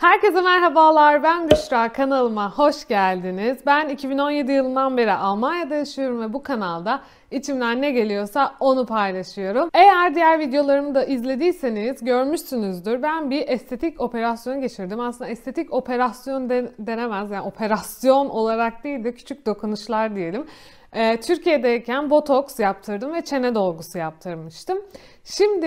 Herkese merhabalar. Ben Büşra. Kanalıma hoş geldiniz. Ben 2017 yılından beri Almanya'da yaşıyorum ve bu kanalda içimden ne geliyorsa onu paylaşıyorum. Eğer diğer videolarımı da izlediyseniz görmüşsünüzdür. Ben bir estetik operasyon geçirdim. Aslında estetik operasyon de, denemez. Yani operasyon olarak değil de küçük dokunuşlar diyelim. Ee, Türkiye'deyken botoks yaptırdım ve çene dolgusu yaptırmıştım. Şimdi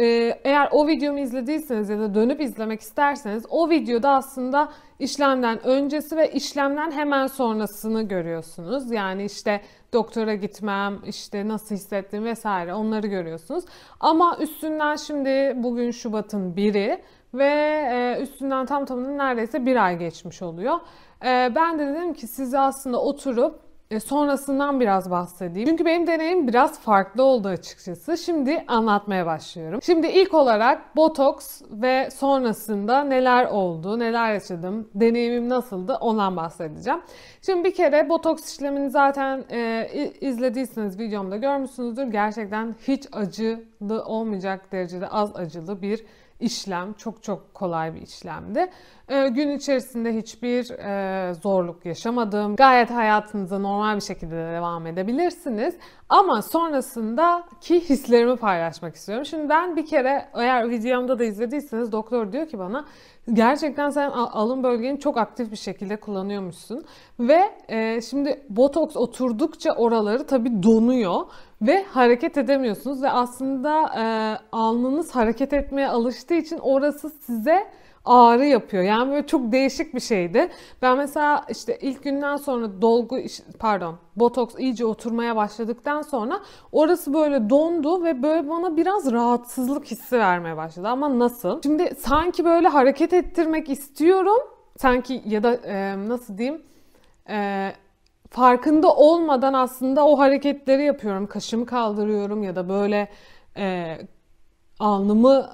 e, eğer o videomu izlediyseniz ya da dönüp izlemek isterseniz o videoda aslında işlemden öncesi ve işlemden hemen sonrasını görüyorsunuz. Yani işte doktora gitmem, işte nasıl hissettiğim vesaire onları görüyorsunuz. Ama üstünden şimdi bugün Şubat'ın biri ve e, üstünden tam tamına neredeyse bir ay geçmiş oluyor. E, ben de dedim ki size aslında oturup e, sonrasından biraz bahsedeyim. Çünkü benim deneyim biraz farklı oldu açıkçası. Şimdi anlatmaya başlıyorum. Şimdi ilk olarak botoks ve sonrasında neler oldu, neler yaşadım, deneyimim nasıldı ondan bahsedeceğim. Şimdi bir kere botoks işlemini zaten e, izlediyseniz videomda görmüşsünüzdür. Gerçekten hiç acılı olmayacak derecede az acılı bir işlem. Çok çok kolay bir işlemdi. E, gün içerisinde hiçbir e, zorluk yaşamadım. Gayet hayatınıza normal bir şekilde devam edebilirsiniz. Ama sonrasındaki hislerimi paylaşmak istiyorum. Şimdi ben bir kere eğer videomda da izlediyseniz doktor diyor ki bana gerçekten sen alın bölgeni çok aktif bir şekilde kullanıyormuşsun. Ve e, şimdi botoks oturdukça oraları tabii donuyor ve hareket edemiyorsunuz ve aslında e, alnınız hareket etmeye alıştığı için orası size ağrı yapıyor. Yani böyle çok değişik bir şeydi. Ben mesela işte ilk günden sonra dolgu pardon botoks iyice oturmaya başladıktan sonra orası böyle dondu ve böyle bana biraz rahatsızlık hissi vermeye başladı. Ama nasıl? Şimdi sanki böyle hareket ettirmek istiyorum. Sanki ya da e, nasıl diyeyim? E, farkında olmadan aslında o hareketleri yapıyorum. Kaşımı kaldırıyorum ya da böyle e, alnımı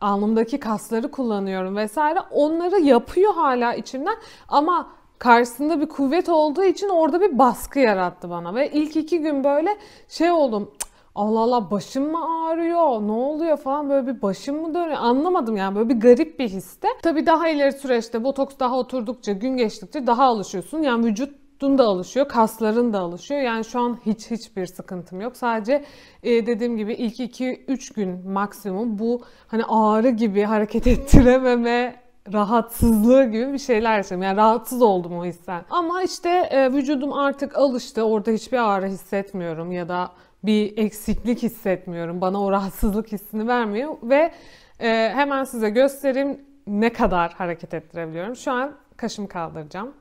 alnımdaki kasları kullanıyorum vesaire. Onları yapıyor hala içimden ama karşısında bir kuvvet olduğu için orada bir baskı yarattı bana ve ilk iki gün böyle şey oldum. Allah Allah başım mı ağrıyor? Ne oluyor falan böyle bir başım mı dönüyor? Anlamadım yani böyle bir garip bir histe. Tabii daha ileri süreçte botoks daha oturdukça, gün geçtikçe daha alışıyorsun. Yani vücut vücudun da alışıyor, kasların da alışıyor. Yani şu an hiç hiçbir sıkıntım yok. Sadece e, dediğim gibi ilk 2-3 gün maksimum bu hani ağrı gibi hareket ettirememe rahatsızlığı gibi bir şeyler yaşadım. Yani rahatsız oldum o hissen. Ama işte e, vücudum artık alıştı. Orada hiçbir ağrı hissetmiyorum ya da bir eksiklik hissetmiyorum. Bana o rahatsızlık hissini vermiyor ve e, hemen size göstereyim ne kadar hareket ettirebiliyorum. Şu an kaşımı kaldıracağım.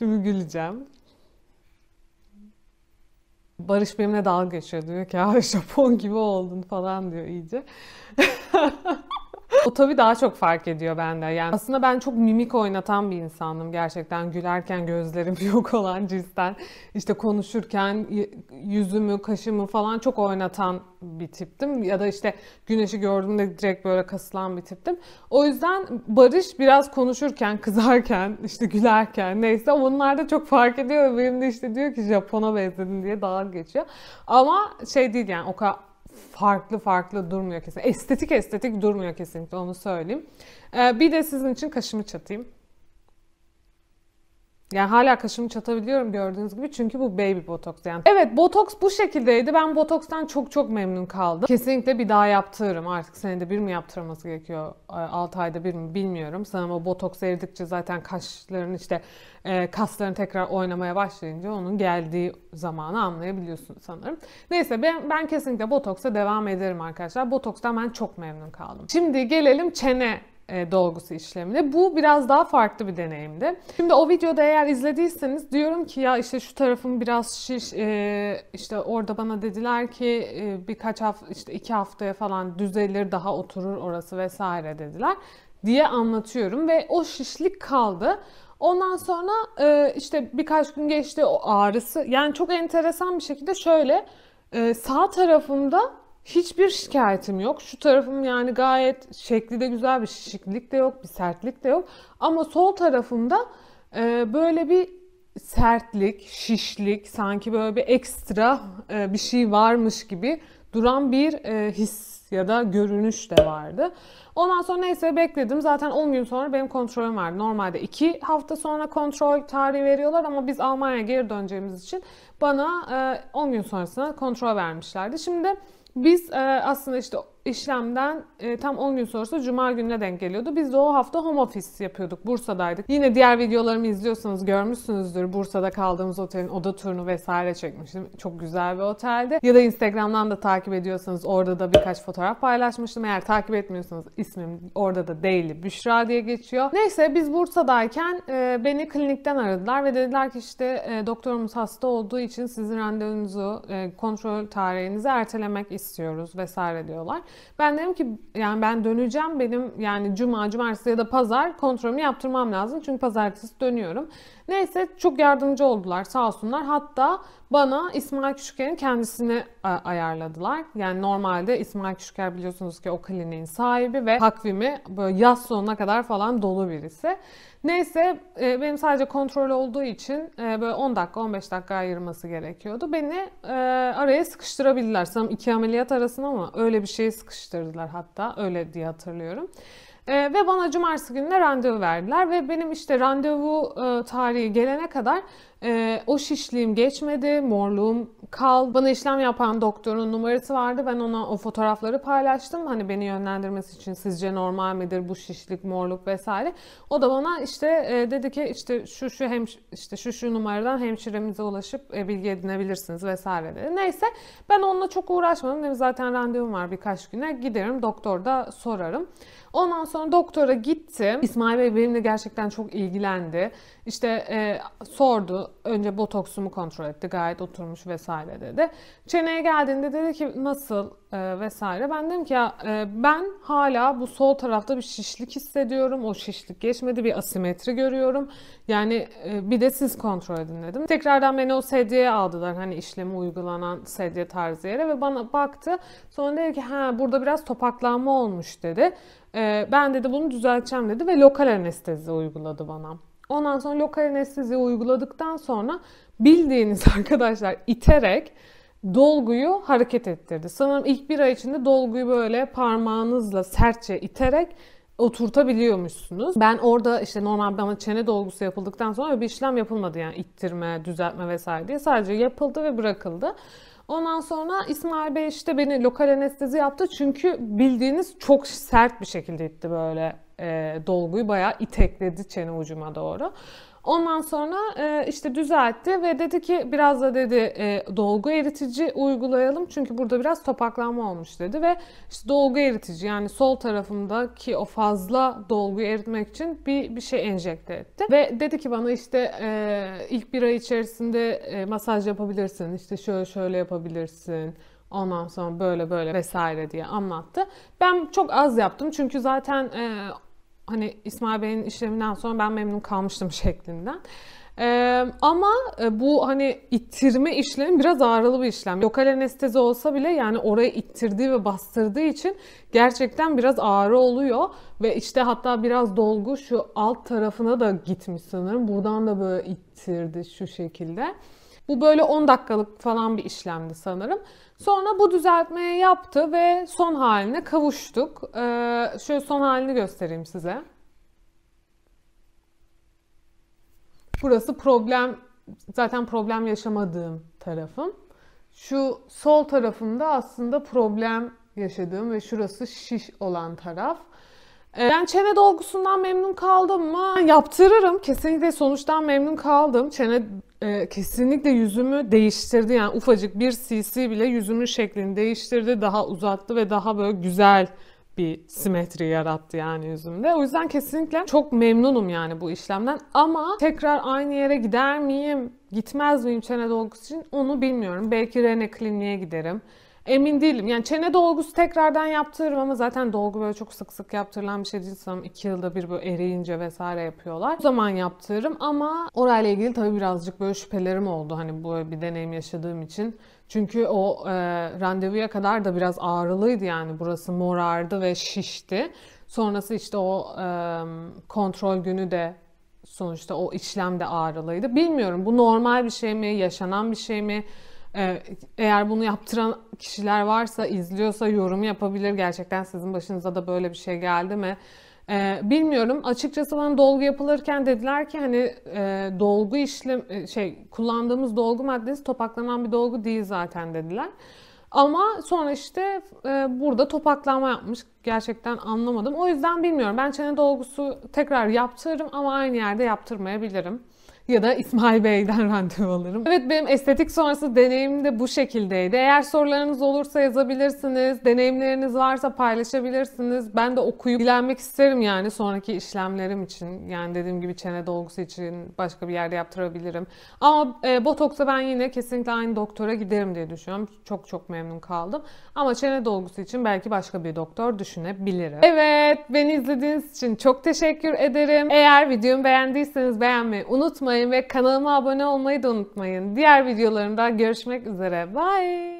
Şimdi güleceğim. Barış benimle dalga geçiyor diyor ki ya Japon gibi oldun falan diyor iyice. o tabii daha çok fark ediyor bende. Yani aslında ben çok mimik oynatan bir insandım gerçekten. Gülerken gözlerim yok olan cinsten. İşte konuşurken yüzümü, kaşımı falan çok oynatan bir tiptim. Ya da işte güneşi gördüğümde direkt böyle kasılan bir tiptim. O yüzden Barış biraz konuşurken, kızarken, işte gülerken neyse onlar da çok fark ediyor. Benim de işte diyor ki Japon'a benzedin diye dalga geçiyor. Ama şey değil yani o kadar farklı farklı durmuyor kesin. Estetik estetik durmuyor kesinlikle onu söyleyeyim. Ee, bir de sizin için kaşımı çatayım. Yani hala kaşımı çatabiliyorum gördüğünüz gibi çünkü bu baby botoks yani. Evet botoks bu şekildeydi. Ben botokstan çok çok memnun kaldım. Kesinlikle bir daha yaptırırım. Artık senede bir mi yaptırılması gerekiyor? 6 ayda bir mi bilmiyorum. Sanırım o botoks eridikçe zaten kaşların işte e, kasların tekrar oynamaya başlayınca onun geldiği zamanı anlayabiliyorsun sanırım. Neyse ben, ben kesinlikle botoksa devam ederim arkadaşlar. Botokstan ben çok memnun kaldım. Şimdi gelelim çene e, dolgusu işlemine. Bu biraz daha farklı bir deneyimdi. Şimdi o videoda eğer izlediyseniz diyorum ki ya işte şu tarafım biraz şiş e, işte orada bana dediler ki e, birkaç hafta işte iki haftaya falan düzelir daha oturur orası vesaire dediler diye anlatıyorum ve o şişlik kaldı. Ondan sonra işte birkaç gün geçti o ağrısı yani çok enteresan bir şekilde şöyle sağ tarafımda Hiçbir şikayetim yok. Şu tarafım yani gayet şekli de güzel bir şişiklik de yok, bir sertlik de yok. Ama sol tarafımda e, böyle bir sertlik, şişlik, sanki böyle bir ekstra e, bir şey varmış gibi duran bir e, his ya da görünüş de vardı. Ondan sonra neyse bekledim. Zaten 10 gün sonra benim kontrolüm vardı. Normalde 2 hafta sonra kontrol tarihi veriyorlar ama biz Almanya'ya geri döneceğimiz için bana 10 e, gün sonrasında kontrol vermişlerdi. Şimdi biz e, aslında işte işlemden e, tam 10 gün sonrası Cuma gününe denk geliyordu. Biz de o hafta home office yapıyorduk. Bursa'daydık. Yine diğer videolarımı izliyorsanız görmüşsünüzdür. Bursa'da kaldığımız otelin oda turunu vesaire çekmiştim. Çok güzel bir oteldi. Ya da Instagram'dan da takip ediyorsanız orada da birkaç fotoğraf paylaşmıştım. Eğer takip etmiyorsanız ismim orada da Daily Büşra diye geçiyor. Neyse biz Bursa'dayken e, beni klinikten aradılar ve dediler ki işte e, doktorumuz hasta olduğu için sizin randevunuzu, e, kontrol tarihinizi ertelemek istiyoruz vesaire diyorlar. Ben dedim ki yani ben döneceğim benim yani cuma, cumartesi ya da pazar kontrolümü yaptırmam lazım. Çünkü pazartesi dönüyorum. Neyse çok yardımcı oldular sağ olsunlar. Hatta bana İsmail Küçüker'in kendisini ayarladılar. Yani normalde İsmail Küçüker biliyorsunuz ki o kliniğin sahibi ve takvimi böyle yaz sonuna kadar falan dolu birisi. Neyse e, benim sadece kontrol olduğu için e, böyle 10 dakika 15 dakika ayırması gerekiyordu. Beni e, araya sıkıştırabildiler. Sanırım iki ameliyat arasında ama öyle bir şeyi sıkıştırdılar hatta. Öyle diye hatırlıyorum. E, ve bana cumartesi gününe randevu verdiler ve benim işte randevu e, tarihi gelene kadar e, o şişliğim geçmedi, morluğum kal. Bana işlem yapan doktorun numarası vardı. Ben ona o fotoğrafları paylaştım. Hani beni yönlendirmesi için sizce normal midir bu şişlik, morluk vesaire. O da bana işte e, dedi ki işte şu şu hem işte şu şu numaradan hemşiremize ulaşıp bilgi edinebilirsiniz vesaire dedi. Neyse ben onunla çok uğraşmadım. Benim zaten randevum var birkaç güne. Giderim doktorda sorarım. Ondan sonra doktora gittim. İsmail Bey benimle gerçekten çok ilgilendi. İşte e, sordu. Önce botoksumu kontrol etti. Gayet oturmuş vesaire dedi. Çeneye geldiğinde dedi ki nasıl e, vesaire. Ben dedim ki ya e, ben hala bu sol tarafta bir şişlik hissediyorum. O şişlik geçmedi. Bir asimetri görüyorum. Yani e, bir de siz kontrol edin dedim. Tekrardan beni o sedyeye aldılar. Hani işlemi uygulanan sedye tarzı yere ve bana baktı. Sonra dedi ki ha burada biraz topaklanma olmuş dedi. E, ben dedi bunu düzelteceğim dedi ve lokal anestezi uyguladı bana. Ondan sonra lokal anestezi uyguladıktan sonra bildiğiniz arkadaşlar iterek dolguyu hareket ettirdi. Sanırım ilk bir ay içinde dolguyu böyle parmağınızla sertçe iterek oturtabiliyormuşsunuz. Ben orada işte normal bana çene dolgusu yapıldıktan sonra bir işlem yapılmadı yani ittirme, düzeltme vesaire diye. Sadece yapıldı ve bırakıldı. Ondan sonra İsmail Bey işte beni lokal anestezi yaptı. Çünkü bildiğiniz çok sert bir şekilde itti böyle e, dolguyu. Bayağı itekledi çene ucuma doğru. Ondan sonra e, işte düzeltti ve dedi ki biraz da dedi e, dolgu eritici uygulayalım. Çünkü burada biraz topaklanma olmuş dedi ve işte dolgu eritici yani sol tarafımdaki o fazla dolguyu eritmek için bir bir şey enjekte etti. Ve dedi ki bana işte e, ilk bir ay içerisinde e, masaj yapabilirsin. İşte şöyle şöyle yapabilirsin. Ondan sonra böyle böyle vesaire diye anlattı. Ben çok az yaptım çünkü zaten e, hani İsmail Bey'in işleminden sonra ben memnun kalmıştım şeklinden. Ee, ama e, bu hani ittirme işlemi biraz ağrılı bir işlem. Lokal anestezi olsa bile yani oraya ittirdiği ve bastırdığı için gerçekten biraz ağrı oluyor. Ve işte hatta biraz dolgu şu alt tarafına da gitmiş sanırım. Buradan da böyle ittirdi şu şekilde. Bu böyle 10 dakikalık falan bir işlemdi sanırım. Sonra bu düzeltmeyi yaptı ve son haline kavuştuk. Ee, şöyle son halini göstereyim size. Burası problem, zaten problem yaşamadığım tarafım. Şu sol tarafımda aslında problem yaşadığım ve şurası şiş olan taraf. Ee, ben çene dolgusundan memnun kaldım mı? Yaptırırım. Kesinlikle sonuçtan memnun kaldım. Çene e, kesinlikle yüzümü değiştirdi. Yani ufacık bir cc bile yüzümün şeklini değiştirdi. Daha uzattı ve daha böyle güzel bir simetri yarattı yani yüzümde. O yüzden kesinlikle çok memnunum yani bu işlemden. Ama tekrar aynı yere gider miyim, gitmez miyim çene dolgusu için onu bilmiyorum. Belki Rene Kliniğe giderim. Emin değilim. Yani çene dolgusu tekrardan yaptırırım ama zaten dolgu böyle çok sık sık yaptırılan bir şey değil sanırım. iki yılda bir böyle eriyince vesaire yapıyorlar. O zaman yaptırırım ama orayla ilgili tabii birazcık böyle şüphelerim oldu. Hani bu bir deneyim yaşadığım için. Çünkü o e, randevuya kadar da biraz ağrılıydı yani. Burası morardı ve şişti. Sonrası işte o e, kontrol günü de sonuçta o işlem de ağrılıydı. Bilmiyorum bu normal bir şey mi, yaşanan bir şey mi? Ee, eğer bunu yaptıran kişiler varsa, izliyorsa yorum yapabilir. Gerçekten sizin başınıza da böyle bir şey geldi mi? Ee, bilmiyorum. Açıkçası bana dolgu yapılırken dediler ki hani e, dolgu işlem e, şey kullandığımız dolgu maddesi topaklanan bir dolgu değil zaten dediler. Ama sonra işte e, burada topaklanma yapmış. Gerçekten anlamadım. O yüzden bilmiyorum. Ben çene dolgusu tekrar yaptırırım ama aynı yerde yaptırmayabilirim ya da İsmail Bey'den randevu alırım. Evet benim estetik sonrası deneyimim de bu şekildeydi. Eğer sorularınız olursa yazabilirsiniz. Deneyimleriniz varsa paylaşabilirsiniz. Ben de okuyup bilenmek isterim yani sonraki işlemlerim için. Yani dediğim gibi çene dolgusu için başka bir yerde yaptırabilirim. Ama e, botoksa ben yine kesinlikle aynı doktora giderim diye düşünüyorum. Çok çok memnun kaldım. Ama çene dolgusu için belki başka bir doktor düşünebilirim. Evet beni izlediğiniz için çok teşekkür ederim. Eğer videomu beğendiyseniz beğenmeyi unutmayın ve kanalıma abone olmayı da unutmayın. Diğer videolarımda görüşmek üzere. Bye.